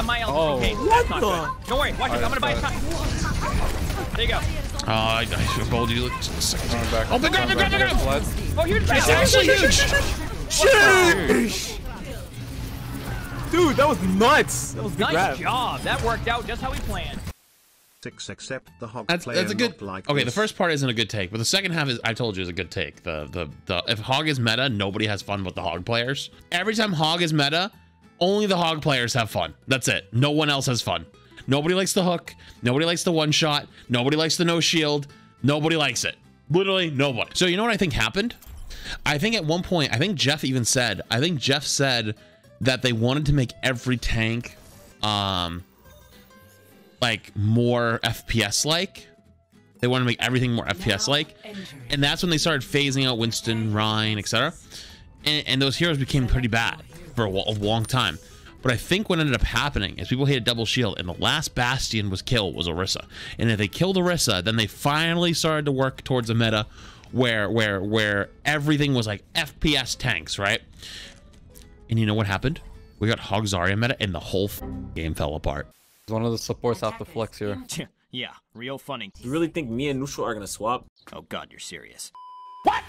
have my ult Oh. in case. What That's not the- good. Don't worry. Watch this. I'm gonna buy Alright, time. There you go. Oh, I, I told you. Look, Going back. Oh, pick up, going pick up, back pick up. left. Oh, here's the It's actually huge. Sheesh. Dude, that was nuts. That was a good Nice grab. job. That worked out just how we planned. Six accept the hog That's, player that's a good. like okay, the first part isn't a good take, but the second half is. I told you is a good take. The the the if Hog is meta, nobody has fun with the Hog players. Every time Hog is meta, only the Hog players have fun. That's it. No one else has fun. Nobody likes the hook. Nobody likes the one shot. Nobody likes the no shield. Nobody likes it. Literally nobody. So you know what I think happened? I think at one point, I think Jeff even said, I think Jeff said that they wanted to make every tank um like more FPS like. They wanted to make everything more FPS like. And that's when they started phasing out Winston, Rein, etc. And, and those heroes became pretty bad for a, a long time. But I think what ended up happening is people hated double shield, and the last bastion was killed was Orisa. And if they killed Orisa, then they finally started to work towards a meta where where where everything was like FPS tanks, right? And you know what happened? We got Hog Zarya meta, and the whole f- game fell apart. One of the supports have the flex here. yeah, real funny. You really think me and Neutral are gonna swap? Oh god, you're serious. What?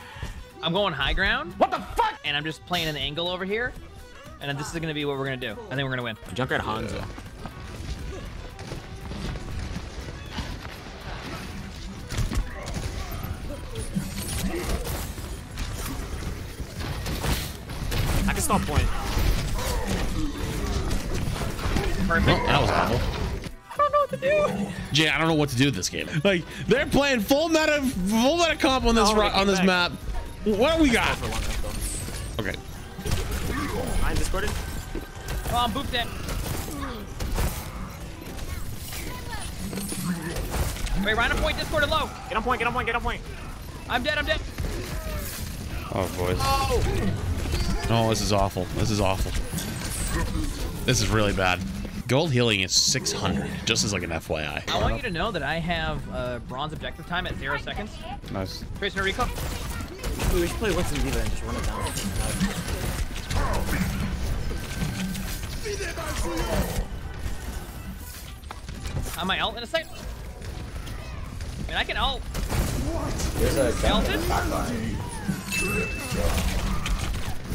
I'm going high ground. What the fuck? And I'm just playing an angle over here. And then this is gonna be what we're gonna do. I think we're gonna win. Junkrat Hanzo. I can stop point. Perfect. Well, that was awful. I don't know what to do. Jay, I don't know what to do with this game. Like they're playing full meta, full meta comp on this No, on this came map. What do we got? For one minute, though. Okay, I'm discorded. Oh, I'm booped it. Wait, Rhino point discorded low. Get on point, get on point, get on point. I'm dead, I'm dead. Oh, boys. Oh, oh, this is awful. This is awful. This is really bad. Gold healing is 600, just as like an FYI. I want you to know that I have uh, bronze objective time at zero seconds. Nice. Tracer Rico. Dude, we should play Winston D.Va and just run it down. On my ult in a sec. I mean, I can ult. There's a Elton?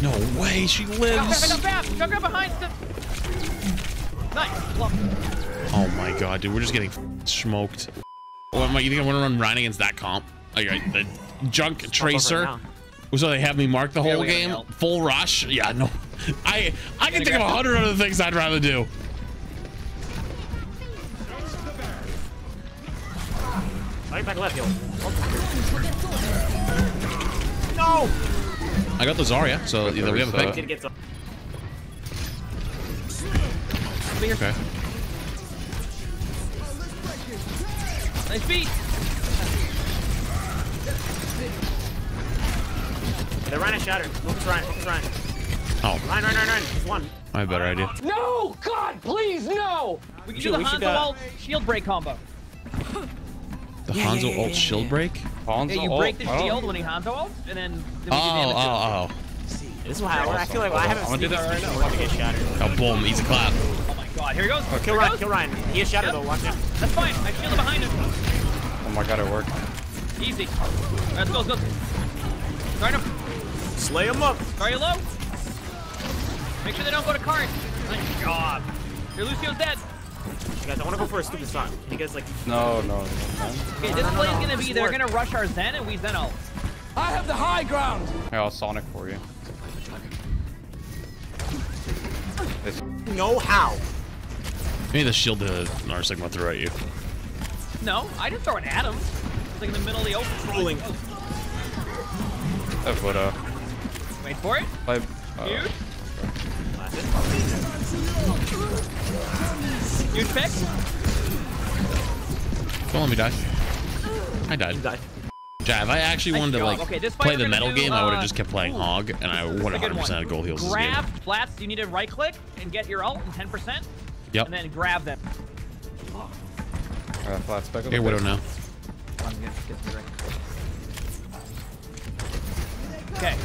No way, she Pick up, pick lives. up, fast. Jump up behind. Nice. Look. Oh my god, dude, we're just getting smoked. What am I? You think I want to run Rein against that comp? Like right, the junk tracer. Now. So they have me mark the whole we game, help. full rush. Yeah, no. I I can think of a hundred other things I'd rather do. Right back left, yo. No! I got the Zarya, so either we have a so- pick. Kid gets up. Okay. Nice beat. The Rein is shattered. Focus Rein, focus Rein. Oh, Rein, Rein, Rein, Rein. He's one. I have a better idea. No! God, please, no! We can Shoot, do the we should, Hanzo uh, ult shield break combo. The Yeah, Hanzo yeah, yeah, ult yeah, shield yeah. break. Hanzo Yeah, you ult. break the Oh. shield when he Hanzo ult, and then, then we do Oh, damage to oh, oh. This is why I, I feel like I haven't I'm gonna do seen this. right now. We're to get shattered. Oh, boom, easy clap. Oh my god, here he goes. Kill here Rein, goes. kill Rein. He is shattered Yep. though, watch it. That's fine. I shielded behind him. Oh my god, it worked. Easy. Let's go, let's go. Sorry, no. Slay him up. Sorry, low. Make sure they don't go to card. Nice job. Your Lucio's dead. You guys, I want to go for a stupid stun. You guys like, No, no, no. Okay, this play is gonna be they're gonna rush our Zen and we Zen ult. I have the high ground! Here, I'll Sonic for you. It's know how. Maybe the shield to our Sigma threw at you. No, I didn't throw it at him. It's like in the middle of the open. Fooling. that would uh, Wait for it. play. Uh, Huge. Huge pick. Don't let me die. I died. Die. Yeah, if I actually Nice wanted to like Okay, play the gonna metal do, game, I would have uh, just kept playing Hog, and I would have 100% one. of gold heals this game. Grab flats. You need to right click and get your ult and 10%, Yep. and then grab them. I got flat spec. Hey, Widow now. Okay.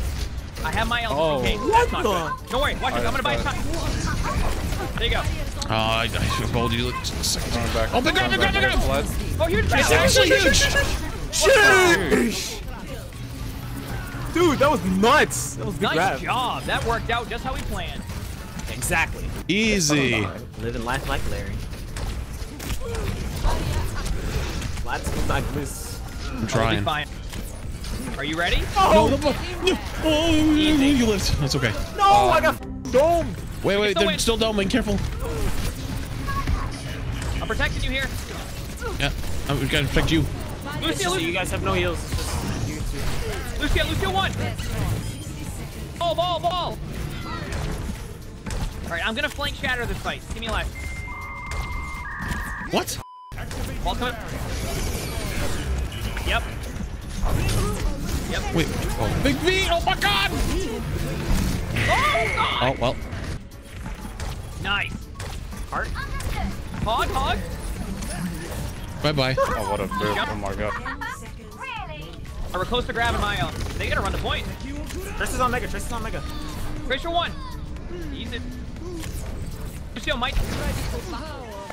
I have my ult Oh. in case. What That's the? good. Don't worry. Watch it. I'm gonna buy Alright, time. There you go. Oh, I, I should have told you. Like, just a second. Going back. Oh, big grab, going big grab, back big to grab. the sled. Oh, here's It's actually huge. Sheesh! Dude, that was nuts. That was a big Nice grab. job. That worked out just how we planned. Exactly. Easy. Living life like Larry. Let's like this. I'm We'll be trying. Fine. Are you ready? No, no, no. Oh, you lived. That's okay. No, I got domed. Wait, wait, they're win. still doming. Careful. I'm protecting you here. Yeah, I'm gonna protect you. Lucio, So you guys have no heals. It's just you two. Lucio, Lucio, one. Ball, ball, ball. All right, I'm gonna flank shatter this fight. Give me a life. What? Ball coming. Yep. Yep. Wait. Oh, big V. Oh my God. Oh, God. Oh well. Nice. Heart. Hog, hog. Bye bye. Oh, what a boost. Oh my god. A close to grabbing my own. They gotta run the point. Triss is on Mega. Triss is on Mega. Christian one. Easy. Lucio might.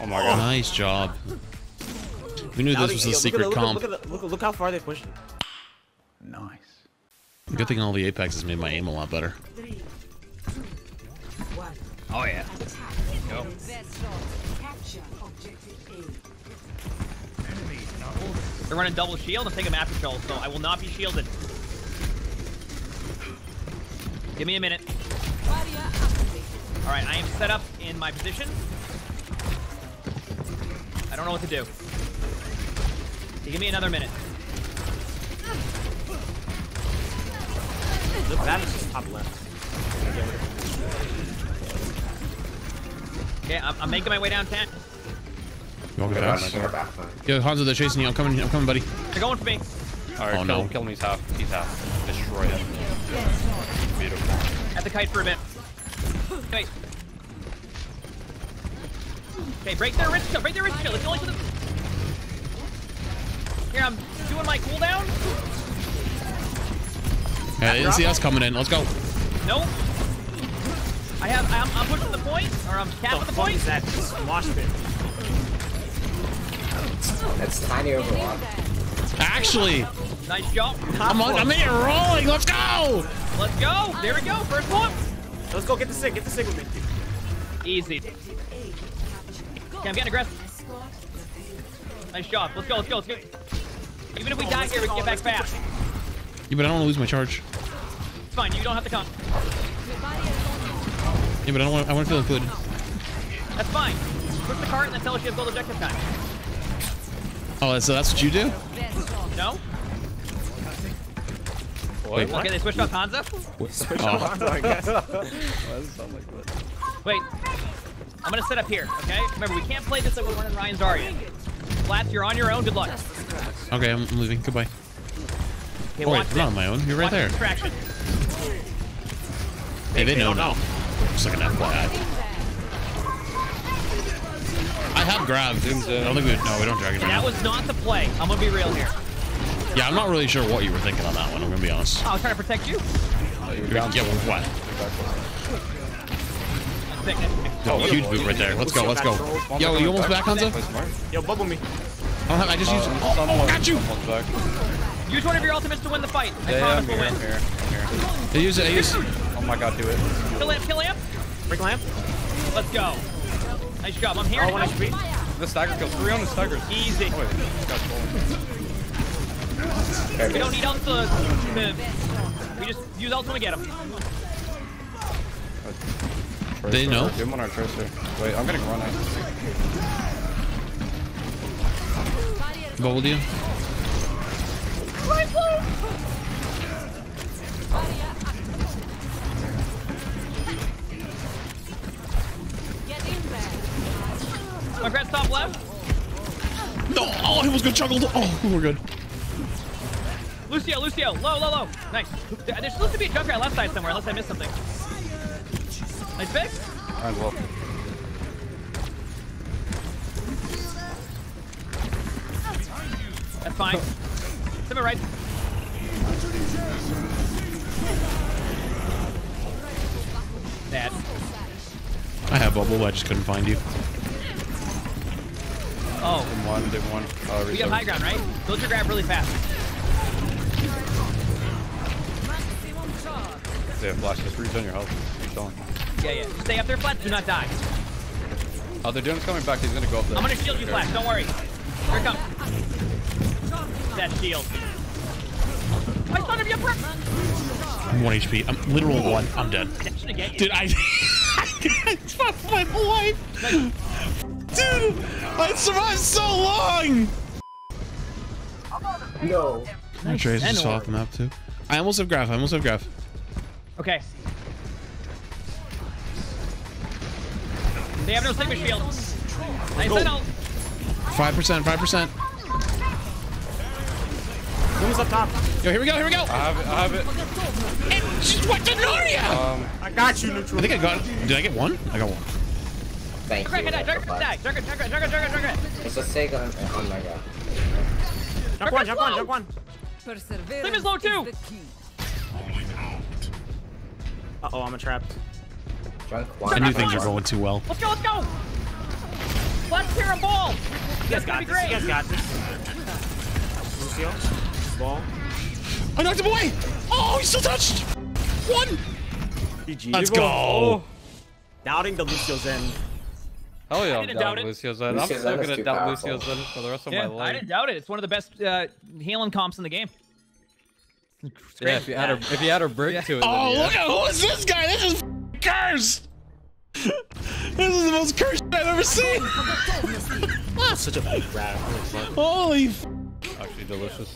Oh my god. Nice job. We knew Now this was they- a yo, secret look at, comp. Look, at the, look, look how far they pushed it. Good thing all the apexes made my aim a lot better. Oh yeah. Go. They're running double shield. I'm taking after shell, so I will not be shielded. Give me a minute. All right, I am set up in my position. I don't know what to do. Okay, give me another minute. Look, that is just top left. Okay, I'm, I'm making my way down tank. You walking fast? Yo, Hanzo, they're chasing you. I'm coming. I'm coming, buddy. They're going for me. Alright, Oh, kill, no. him, kill him. He's half. He's half. Destroy him. Beautiful. At the kite for a bit. Wait. Okay, break their wrist shield. Break their wrist shield. It's only for the. Here, I'm doing my cooldown. Uh, yeah, they didn't see us coming in. Let's go. Nope. I have. I'm, I'm pushing the point, or I'm capping the The fuck point. is that? Wash pit. That's tiny overlap. Actually, Nice job. I'm on. I'm in it rolling. Let's go. Let's go. There we go. First one. Let's go get the sig. Get the sig with me. Easy. Okay, I'm getting aggressive. Nice job. Let's go. Let's go. Let's go. Even if we die here, we can get back fast. Yeah, but I don't want to lose my charge. It's fine. You don't have to come. Yeah, but I don't want. I want to feel included. That's fine. Push the cart and then tell us you have gold objective time. Oh, so that's what you do? No? Wait, Okay, they switched off Hanzo. Oh, Wait. I'm gonna set up here, okay? Remember, we can't play this like we're running Rein's Zarya. Flats, you're on your own. Good luck. okay, I'm I'm leaving. Goodbye. Okay, Oh, wait, watch I'm not on my own. You're right Watch there. the Distraction. Hey, they know now. Just like an FYI. I have grabbed. I don't think we. No, we don't drag it. That was not the play. I'm gonna be real here. Yeah, I'm not really sure what you were thinking on that one. I'm gonna be honest. Oh, I was trying to protect you. You're, yeah, what? Sick. Oh, huge boot right there. Let's go. Let's go. Yo, you almost back, Hanzo? Play smart. Yo, bubble me. I don't have. I just used. Uh, Oh, got you. Someone's back. Use one of your ultimates to win the fight. I Yeah, yeah, I'm promise we'll here, I'm win. here, I'm here. I use it. I use. Oh my god, do it. Kill amp, kill amp. Break lamp. Let's go. Nice job. I'm here. Oh, to one help. HP. The stagger kill. Three on the staggers. Easy. Oh, wait. Got stolen. We don't need ult to, to. We just use ult when we get him. They know. Give him on our tracer. Wait, I'm gonna run it. Bubbled you. My friend's top left. No. Oh, he was good. Chuckled. Oh, we're good. Lucio, Lucio. Low, low, low. Nice. There's supposed to be a Junkrat left side somewhere, unless I missed something. Nice pick. And well. That's fine. Simmer right. Bad. I have have bubble, but I just couldn't find you. Oh, One, did one. Uh, we have high ground, right? Build your grab really fast. Yeah, flash, just regen your health. Keep going. Yeah, yeah. Stay up there, Flash. Do not die. Oh, the Doom's coming back. He's gonna go up there. I'm gonna shield you, Flash. Don't worry. Here it comes. That shield. I son of your prick! I'm one HP. I'm literal one. I'm dead. That should get you. Dude, I, I fucked my life. Dude, I survived so long. No. My Trace And just off the map too. I almost have graph. I almost have graph. Okay. They have no Sigma shield. Nice tunnel. Five percent. Five percent. Doom's up top. Yo, here we go. Here we go. I have it. I have it. And she's what Denoria? Um, I got you, neutral. I think I got. Did I get one? I got one. Thank you. Dragon die, Dragon die, Dragon, Dragon, Dragon, Dragon, Dragon. It's a Sig on, on my god. Jump one, jump one, jump one. Sigma's low too. Uh oh, I'm a trap. Drunk one. I knew things were going too well. Let's go, let's go. Let's tear a ball. You guys got this. You guys got this. Lucio. Ball. I knocked him away. Oh, he's still touched. One. GG. Let's bro. go. Oh. Doubting the Lucio Zen. hell yeah, I'm didn't doubt it. Lucio's Zen. I'm Lucio's still Zen is gonna doubt powerful. Lucio's Zen for the rest of Yeah, my I life. didn't doubt it. It's one of the best uh, healing comps in the game. Yeah, if you add a if you add a brick to it. Oh, then yeah. look at who is this guy? This is cursed. this is the most cursed I've ever seen. Such a big rat. Holy. f- Actually delicious.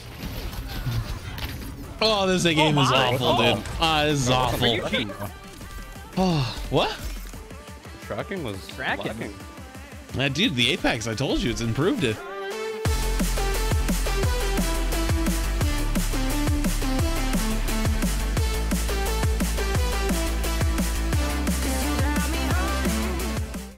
Oh, this game is awful, Oh. dude. Ah, this is awful. Oh, what? Tracking was Tracking. lacking. Uh, dude, the Apex. I told you, it's improved it.